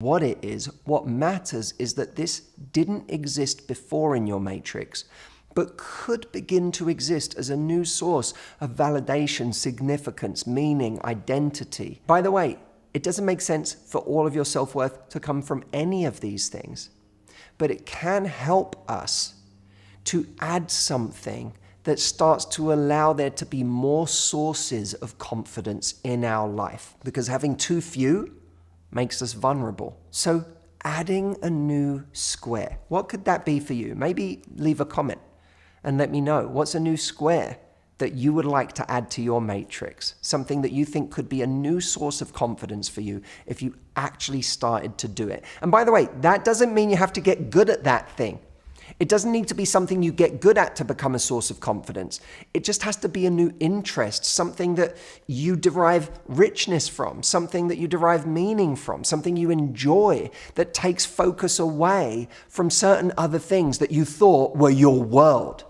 what it is. What matters is that this didn't exist before in your matrix, but could begin to exist as a new source of validation, significance, meaning, identity. By the way, it doesn't make sense for all of your self worth to come from any of these things, but it can help us to add something that starts to allow there to be more sources of confidence in our life because having too few makes us vulnerable. So, adding a new square, what could that be for you? Maybe leave a comment and let me know what's a new square that you would like to add to your matrix, something that you think could be a new source of confidence for you if you actually started to do it. And by the way, that doesn't mean you have to get good at that thing. It doesn't need to be something you get good at to become a source of confidence. It just has to be a new interest, something that you derive richness from, something that you derive meaning from, something you enjoy that takes focus away from certain other things that you thought were your world.